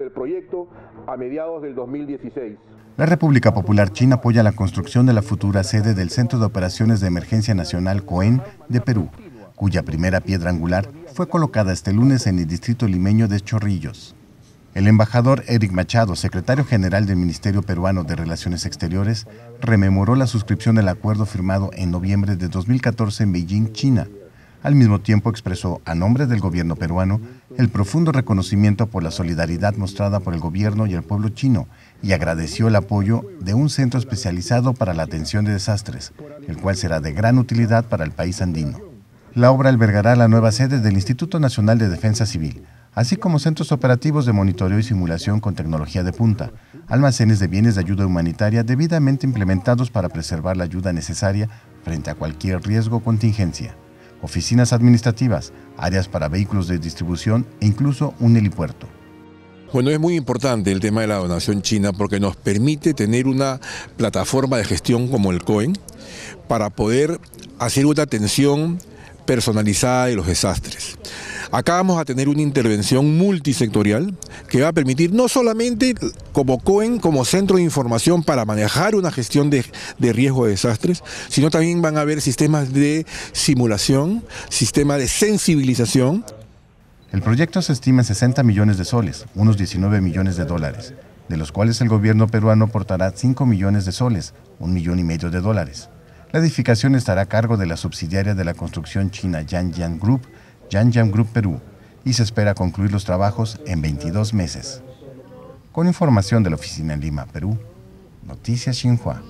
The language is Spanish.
El proyecto a mediados del 2016. La República Popular China apoya la construcción de la futura sede del Centro de Operaciones de Emergencia Nacional COEN de Perú, cuya primera piedra angular fue colocada este lunes en el distrito limeño de Chorrillos. El embajador Eric Machado, secretario general del Ministerio Peruano de Relaciones Exteriores, rememoró la suscripción del acuerdo firmado en noviembre de 2014 en Beijing, China. Al mismo tiempo expresó, a nombre del gobierno peruano, el profundo reconocimiento por la solidaridad mostrada por el gobierno y el pueblo chino y agradeció el apoyo de un centro especializado para la atención de desastres, el cual será de gran utilidad para el país andino. La obra albergará la nueva sede del Instituto Nacional de Defensa Civil, así como centros operativos de monitoreo y simulación con tecnología de punta, almacenes de bienes de ayuda humanitaria debidamente implementados para preservar la ayuda necesaria frente a cualquier riesgo o contingencia, oficinas administrativas, áreas para vehículos de distribución e incluso un helipuerto. Bueno, es muy importante el tema de la donación china porque nos permite tener una plataforma de gestión como el COEN para poder hacer una atención personalizada de los desastres. Acá vamos a tener una intervención multisectorial que va a permitir no solamente como COEN, como centro de información para manejar una gestión de, riesgo de desastres, sino también van a haber sistemas de simulación, sistemas de sensibilización. El proyecto se estima en 60 millones de soles, unos 19 millones de dólares, de los cuales el gobierno peruano aportará 5 millones de soles, un millón y medio de dólares. La edificación estará a cargo de la subsidiaria de la construcción china Yanjiang Group, Yanjiang Group Perú, y se espera concluir los trabajos en 22 meses. Con información de la oficina en Lima, Perú, Noticias Xinhua.